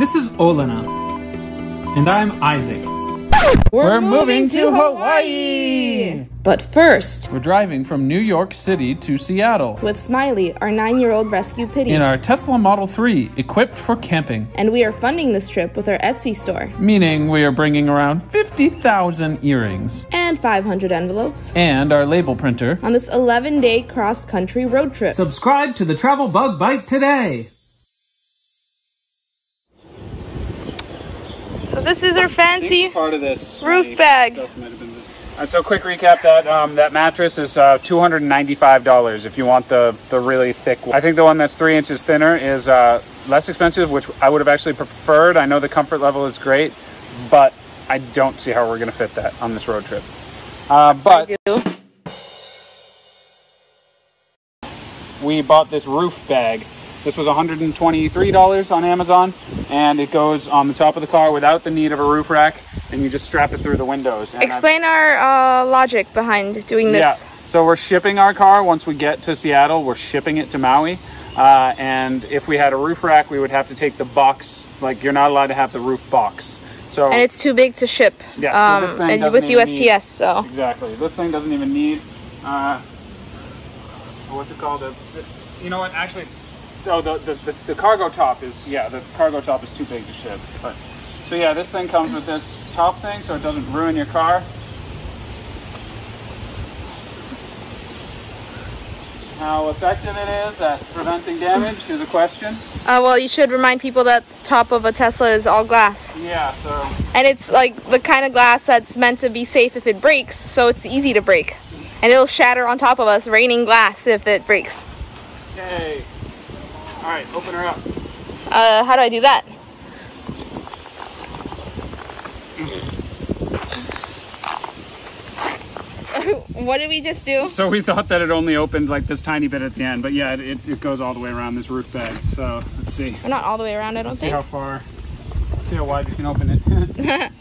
This is Olena. And I'm Isaac. We're, moving, to Hawaii. But first, We're driving from New York City to Seattle with Smiley, our nine year old rescue pitty. in our Tesla Model 3, equipped for camping. and we are funding this trip with our Etsy store Meaning we are bringing around 50,000 earrings and 500 envelopes and our label printer. on this 11 day cross country road trip. Subscribe to the Travel Bug Bite today. So, this is our fancy. part of this Roof bag. All right, so quick recap that um, that mattress is uh, two hundred and ninety five dollars if you want the the really thick one. I think the one that's three inches thinner is uh, less expensive, which I would have actually preferred. I know the comfort level is great, but I don't see how we're going to fit that on this road trip. Uh, but we bought this roof bag. This was $123 on Amazon, and it goes on the top of the car without the need of a roof rack, and you just strap it through the windows. And Explain our uh, logic behind doing this. Yeah. So we're shipping our car once we get to Seattle. We're shipping it to Maui. Uh, and if we had a roof rack, we would have to take the box. Like you're not allowed to have the roof box. So And it's too big to ship. Yeah, um, thing and with USPS, need- so. exactly, this thing doesn't even need. Uh, what's it called? The, the- you know what? Actually, it's oh the, the the the cargo top is yeah the cargo top is too big to ship. But so yeah, this thing comes with this top thing, so it doesn't ruin your car. How effective it is at preventing damage is a question. Uh, well, you should remind people that top of a Tesla is all glass. Yeah, so And it's like the kind of glass that's meant to be safe if it breaks, so it's easy to break. And it'll shatter on top of us, raining glass if it breaks. yay. All right, open her up. Uh, how do I do that? what did we just do? So we thought that it only opened like this tiny bit at the end, but yeah, it, it goes all the way around this roof bag. So let's see, We're not all the way around, I don't think. see how far, see how wide you can open it.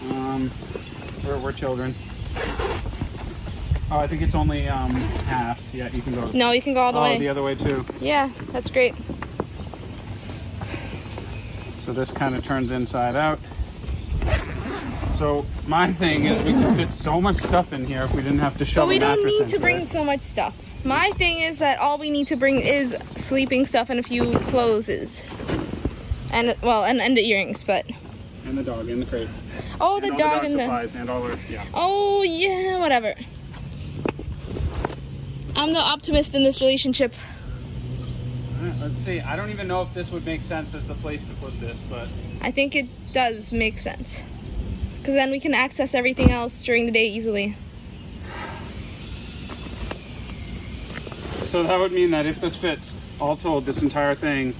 um, we're, we're children. Oh, I think it's only um, half. Yeah, you can go. No, you can go all the oh, way. the other way too. Yeah, that's great. So this kind of turns inside out. So my thing is we could fit so much stuff in here if we didn't have to shove But we don't need to bring it. so much stuff. My thing is that all we need to bring is sleeping stuff and a few clothes. And, well, and, and the earrings, but. And the dog in the crate. Oh, the and dog the dog and the. supplies and all the yeah. Oh, yeah, whatever. I'm the optimist in this relationship. Let's see. I don't even know if this would make sense as the place to put this, but I think it does make sense. Because then we can access everything else during the day easily. so that would mean that if this fits, all told, this entire thing,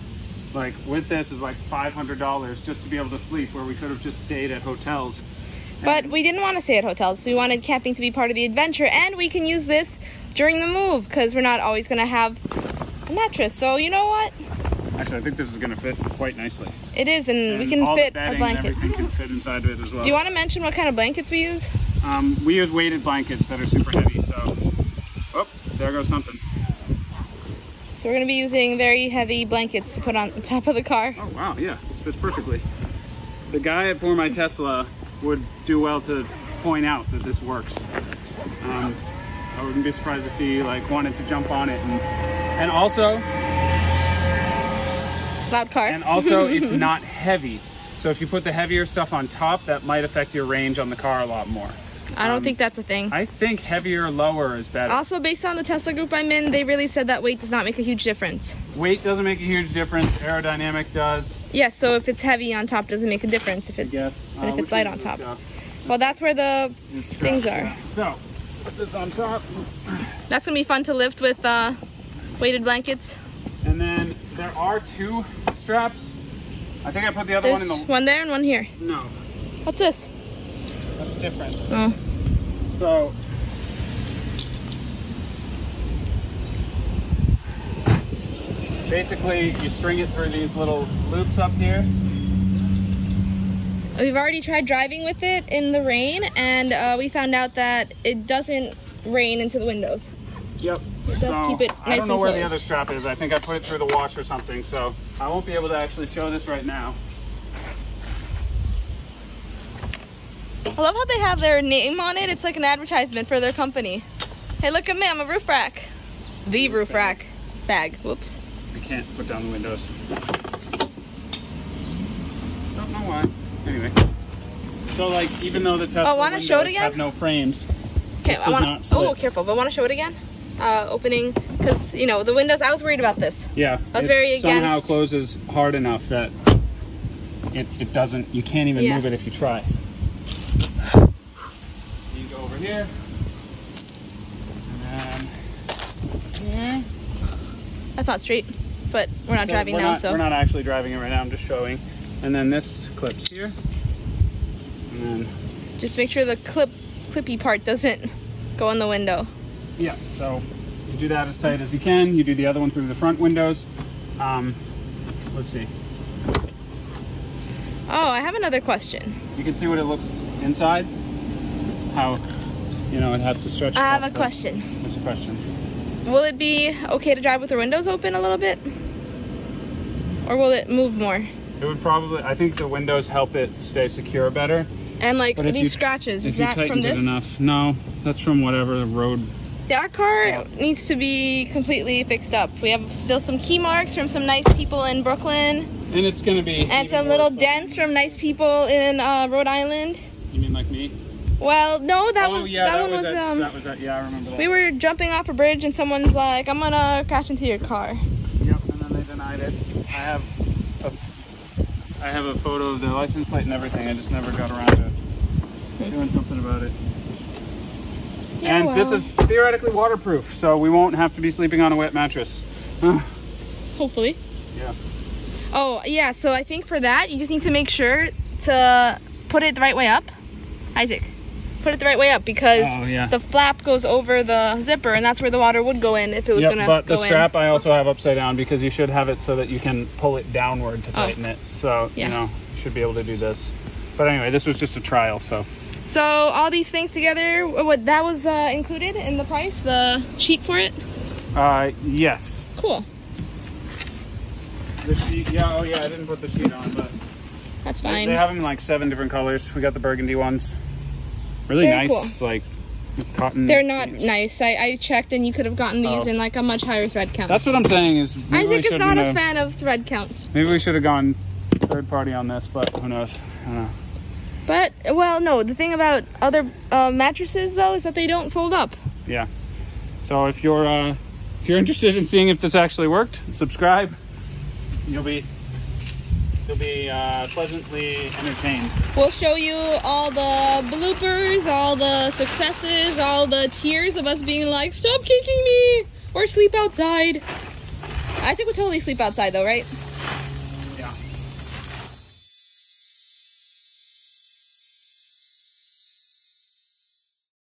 like with this, is like five hundred dollars just to be able to sleep, where we could have just stayed at hotels. But we didn't want to stay at hotels. So We wanted camping to be part of the adventure. And we can use this during the move because we're not always going to have a mattress. So, you know what? Actually, I think this is going to fit quite nicely. It is, and, we can fit our and blankets. everything can fit inside of it as well. Do you want to mention what kind of blankets we use? Um, we use weighted blankets that are super heavy. So, oh, there goes something. So we're going to be using very heavy blankets to put on the top of the car. Oh wow, yeah, this fits perfectly. The guy for my Tesla would do well to point out that this works. Um, I wouldn't be surprised if he like wanted to jump on it, and and also Loud car. and also it's not heavy. So if you put the heavier stuff on top, that might affect your range on the car a lot more. I don't um, think that's a thing. I think heavier lower is better. Also, based on the Tesla group I'm in, they really said that weight does not make a huge difference. Weight doesn't make a huge difference. Aerodynamic does, Yes, so if it's heavy on top, doesn't make a difference. If I it, guess. And if Uh, it's light on top. well, that's where the Things are. yeah. So put this on top. that's gonna be fun to lift with uh, weighted blankets. And then there are two straps. I think I put the other There's one in the. one there and one here. No, What's this? that's different. Oh, So. Basically, you string it through these little loops up here. We've already tried driving with it in the rain, and uh, we found out that it doesn't rain into the windows. Yep. It so, keep it nice I don't know where the other strap is. I think I put it through the wash or something, so I won't be able to actually show this right now. I love how they have their name on it. It's like an advertisement for their company. Hey, look at me. I'm a roof rack. The roof rack. Bag. Whoops. I can't put down the windows. Don't know why. Anyway. So like, even though the Tesla Oh, wanna windows show it again? have no frames, Okay, This I does want. not slip. Oh, careful! But want to show it again? Uh, opening because you know the windows. I was worried about this. yeah, I was it very somehow against- closes hard enough that it, it doesn't. You can't even Yeah. move it if you try. You go over here, and then here. That's not straight, but we're not So driving we're now, not, so we're not actually driving it right now. I'm just showing. And then this clips here, and then just make sure the clip clippy part doesn't go in the window. Yeah, so you do that as tight as you can. You do the other one through the front windows. Um, let's see. Oh, I have another question. You can see what it looks inside. How, you know, it has to stretch. I have a the- question. What's the question? Will it be okay to drive with the windows open a little bit, or will it move more? It would probably. I think the windows help it stay secure better. And like But these you- scratches, is that from this? enough, no, that's from whatever the road. Yeah, our car Stuff. needs to be completely fixed up. We have still some key marks from some nice people in Brooklyn, And it's gonna be. and some little by- dents from nice people in uh, Rhode Island. You mean like me? Well, no, that oh was yeah, that, that, one was, that, um. that was that. Yeah, I remember that. We were jumping off a bridge, and someone's like, "I'm gonna crash into your car." Yep, and then they denied it. I have I have a photo of the license plate and everything. I just never got around to doing something about it. Yeah, and this is theoretically waterproof, so we won't have to be sleeping on a wet mattress. hopefully. yeah. Oh yeah, so I think for that you just need to make sure to put it the right way up, Isaac. Put it the right way up because Oh, yeah. the flap goes over the zipper, and that's where the water would go in if it was Yep, gonna but the strap I also have upside down because you should have it so that you can pull it downward to tighten it. So, Oh. Yeah. you know, you should be able to do this. But anyway, this was just a trial, so. So all these things together, what that was uh, included in the price, the sheet for it. Uh, yes. Cool, The sheet, yeah, oh yeah, I didn't put the sheet on, but that's fine. they have them in like seven different colors. We got the burgundy ones. Really Very nice, like cotton. They're not sheets. nice. I, I checked, and you could have gotten these Oh. in like a much higher thread count. That's what I'm saying is Isaac is not a have- fan of thread counts. Maybe we should have gone third party on this, but who knows? I don't know. But well, no. The thing about other uh, mattresses though is that they don't fold up. Yeah. So if you're uh, if you're interested in seeing if this actually worked, subscribe. You'll be you'll be uh, pleasantly entertained. We'll show you all the bloopers, all the successes, all the tears of us being like, "Stop kicking me!" or sleep outside. I think we'll totally sleep outside though, right?